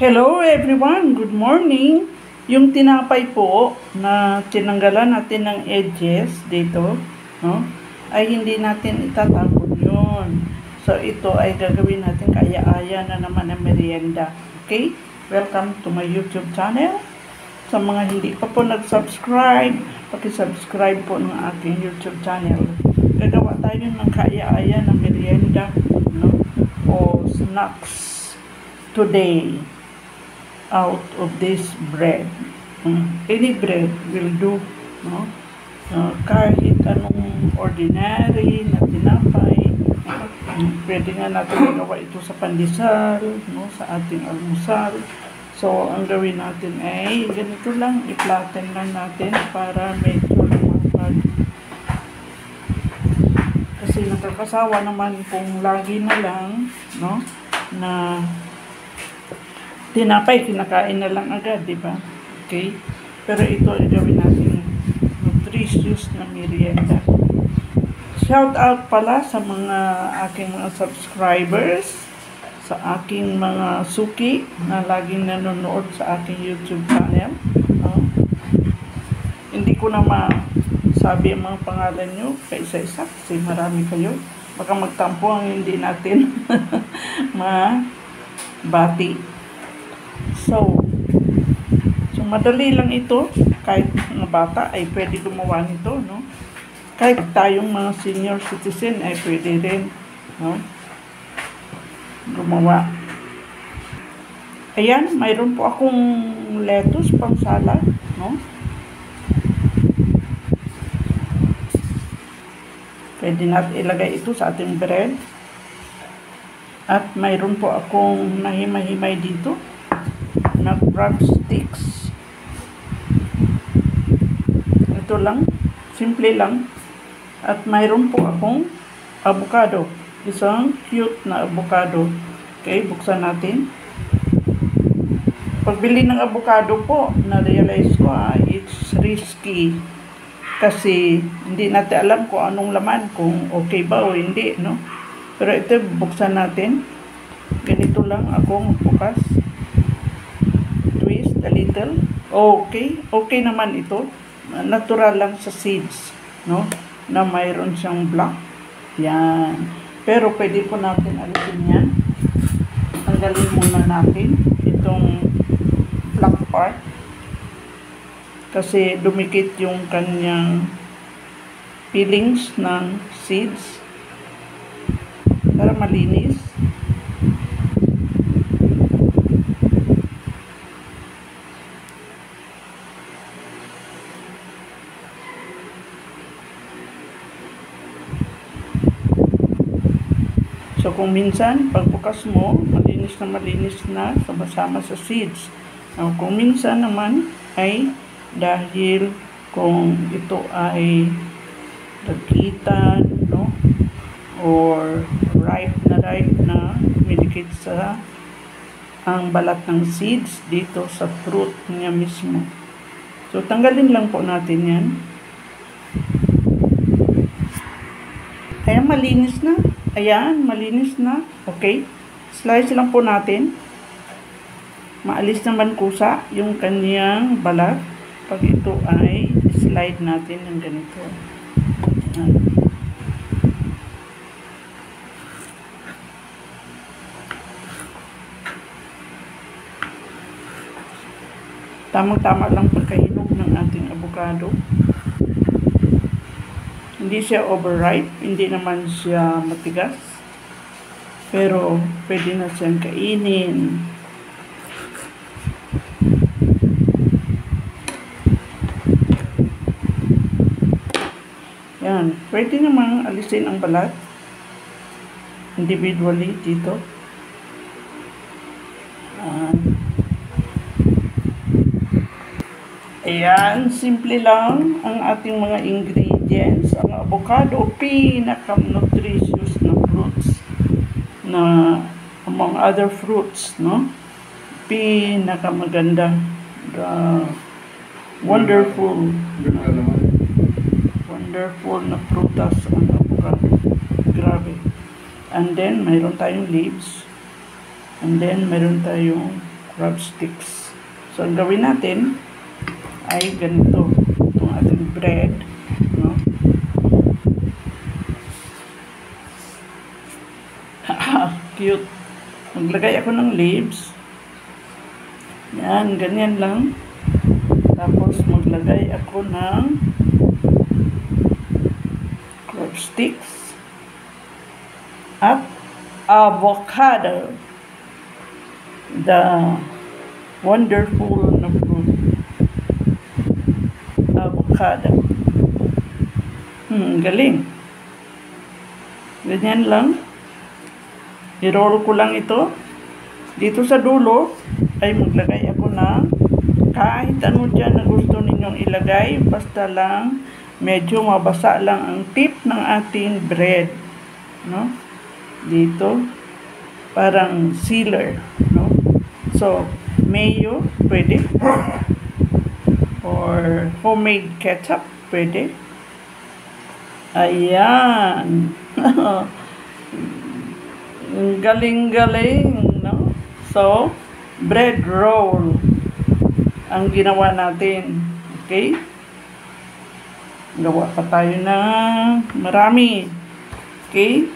Hello everyone, good morning. Yung tinapay po na tinanggalan natin ng edges dito, no? Ay hindi natin itatapon yun. So ito ay gagawin natin kaya-aya na naman ng merienda. Okay? Welcome to my YouTube channel. Sa mga hindi pa po nag-subscribe, paki-subscribe po ng aking YouTube channel. Gagawa tayo ng kaya-aya ng merienda, no? O snacks today out of this bread. Mm. Any bread will do, no? Uh, kahit anong ordinary na tinapay, mm, pwede nga natin magawa ito sa pandesal, no? sa ating almusal. So, ang gawin natin ay ganito lang, i-flatten lang natin para medyo lumapad. Kasi nakakasawa naman kung lagi na lang, no? na tinapay, kinakain na lang agad, di ba? Okay? Pero ito gawin natin nutritious na merienda. Shout out pala sa mga aking mga subscribers, sa aking mga suki na laging nanonood sa aking YouTube channel. No? Hindi ko na masabi ang mga pangalan nyo kaisa-isa kasi marami kayo. Baka magtampo ang hindi natin mabati. So, so madali lang ito. Kahit mga bata ay pwede gumawa nito, no? Kahit tayong mga senior citizen ay pwede rin, no? Gumawa. Ayan, mayroon po akong lettuce pang salad, no? Pwede natin ilagay ito sa ating bread. At mayroon po akong nahimay-himay dito na crab sticks. Ito lang, simple lang. At mayroon po akong avocado. Isang cute na avocado. Okay, buksan natin. Pagbili ng avocado po, na-realize ko ah, it's risky. Kasi hindi natin alam kung anong laman, kung okay ba o hindi, no? Pero ito, buksan natin. Ganito lang akong bukas a little. Okay, okay naman ito. Natural lang sa seeds, no? Na mayroon siyang black. Yan. Pero pwede po natin alisin yan. Tanggalin muna natin itong black part. Kasi dumikit yung kanyang peelings ng seeds. Para malinis. So kung minsan, pagbukas mo, malinis na malinis na sama-sama sa seeds. Now, kung minsan naman ay dahil kung ito ay dagitan, no? or ripe na ripe na midikit sa ang balat ng seeds dito sa fruit niya mismo. So, tanggalin lang po natin yan. Kaya malinis na. Ayan, malinis na. Okay. Slice lang po natin. Maalis naman kusa yung kanyang balat. Pag ito ay slide natin ng ganito. Tamang-tama lang pagkahinog ng ating avocado. Hindi siya overripe, hindi naman siya matigas. Pero pwede na siyang kainin. Yan, pwede namang alisin ang balat individually dito. Ayan, simple lang ang ating mga ingredients. Ang avocado, pinaka-nutritious na fruits na among other fruits, no? Pinaka-maganda. The wonderful, wonderful na prutas ang avocado. Grabe. And then, mayroon tayong leaves. And then, mayroon tayong crab sticks. So, ang gawin natin ay ganito. Itong ating bread. No? Cute. Maglagay ako ng leaves. Yan, ganyan lang. Tapos maglagay ako ng crab sticks at avocado. The wonderful Avocado. Hmm, galing. Ganyan lang. I-roll ko lang ito. Dito sa dulo ay maglagay ako ng kahit ano dyan na gusto ninyong ilagay. Basta lang medyo mabasa lang ang tip ng ating bread. No? Dito. Parang sealer. No? So, mayo, pwede. Or homemade ketchup, pwede. Ayan. Galing-galing, no? So, bread roll ang ginawa natin. Okay? Gawa pa tayo na marami. Okay?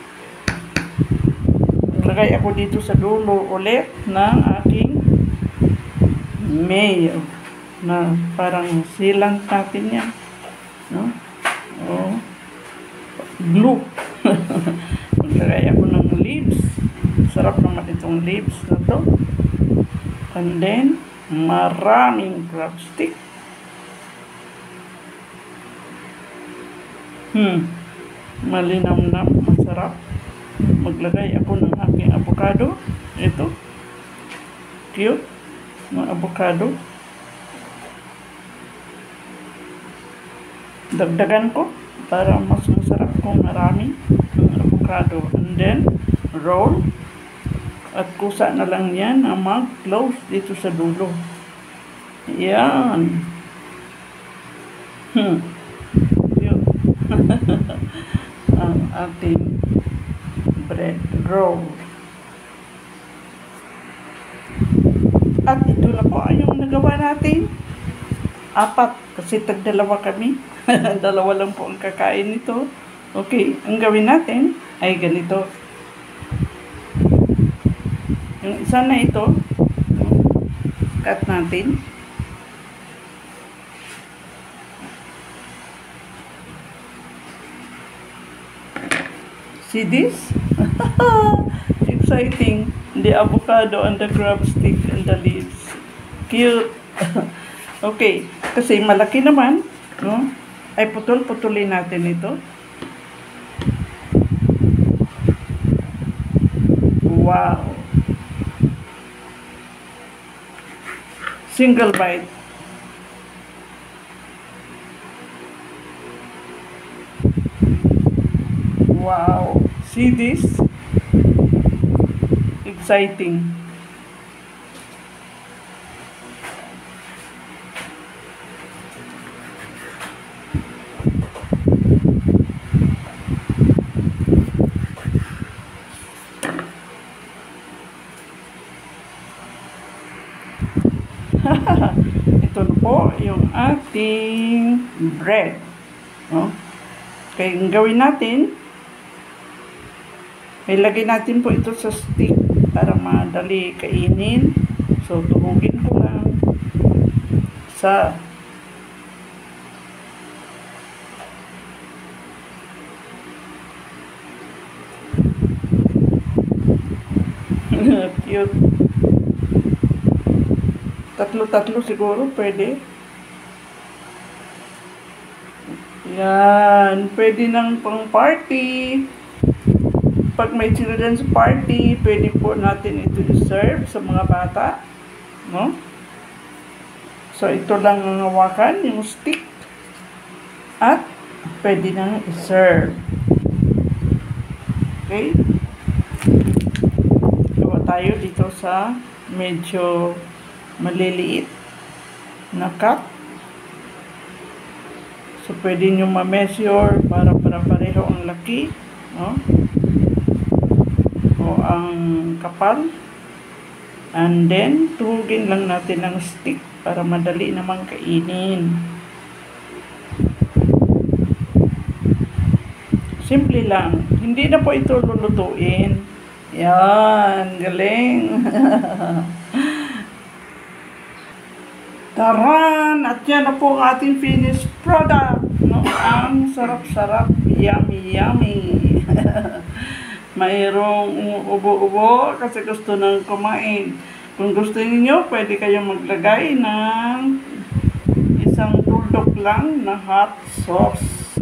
Lagay ako dito sa dulo ulit ng aking mayo na parang silang natin yan. No? Oh. Glue. Maglagay ako ng leaves. Sarap naman itong leaves na to. And then, maraming crab stick. Hmm. Malinamnam, masarap. Maglagay ako ng aking avocado. Ito. Cute. Mga avocado. Dagdagan ko para mas masarap kung marami avocado. And then, roll. At kusa na lang yan ang mag-close dito sa dulo. Yan. Hmm. Yun. ang ating bread roll. At ito na po ay nagawa natin. Apat, kasi tagdalawa kami. Dalawa lang po ang kakain nito. Okay, ang gawin natin ay ganito. Yung isa na ito, cut natin. See this? Exciting. The avocado and the crab stick and the leaves. Cute. okay. Kasi malaki naman. No? Ay putol-putulin natin ito. Wow. Single bite. Wow. See this? Exciting. Ito na po yung ating bread. No? Okay, ang gawin natin, ilagay natin po ito sa stick para madali kainin. So, tuhugin ko lang sa cute. Tatlo-tatlo siguro, pwede. Yan, pwede ng pang party. Pag may children's party, pwede po natin ito i-serve sa mga bata. No? So, ito lang ang hawakan, yung stick. At, pwede nang i-serve. Okay? Gawa tayo dito sa medyo maliliit na cup. So, pwede nyo ma-measure para para pareho ang laki. No? O ang kapal. And then, tuhugin lang natin ng stick para madali namang kainin. Simple lang. Hindi na po ito lulutuin. Yan, galing. Taran! At yan na po ang ating finished product. No? Ang sarap-sarap. Yummy, yummy. Mayroong ubo-ubo kasi gusto nang kumain. Kung gusto niyo pwede kayong maglagay ng isang tuldok lang na hot sauce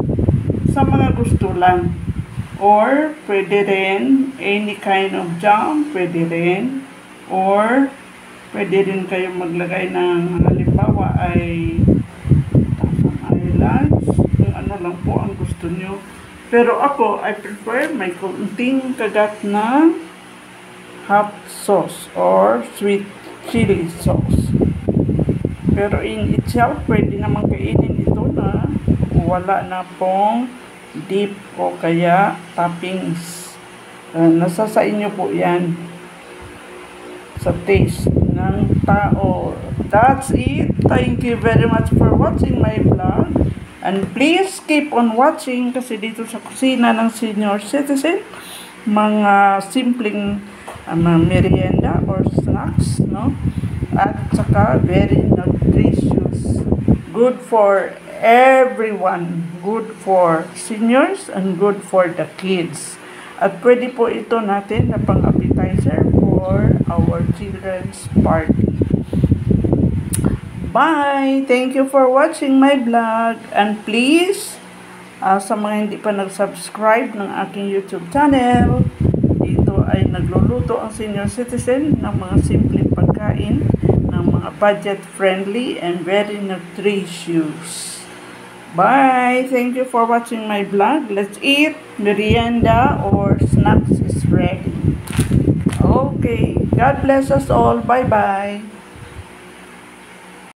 sa mga gusto lang. Or, pwede rin, any kind of jam, pwede rin. Or, pwede rin kayong maglagay ng, halimbawa ay Tasang Islands, kung ano lang po ang gusto nyo. Pero ako, I prefer may kunting kagat ng hot sauce or sweet chili sauce. Pero in itself, pwede naman kainin ito na wala na pong dip o kaya toppings. Uh, nasa sa inyo po yan sa taste ng tao. That's it. Thank you very much for watching my vlog. And please keep on watching kasi dito sa kusina ng senior citizen, mga simpleng um, merienda or snacks, no? At saka very nutritious. Good for everyone. Good for seniors and good for the kids. At pwede po ito natin na pang-appetizer for our children's party. Bye! Thank you for watching my vlog. And please, uh, sa mga hindi pa nag-subscribe ng aking YouTube channel, dito ay nagluluto ang senior citizen ng mga simpleng pagkain ng mga budget-friendly and very nutritious. Bye! Thank you for watching my vlog. Let's eat. Merienda or snacks. Okay. God bless us all. Bye-bye.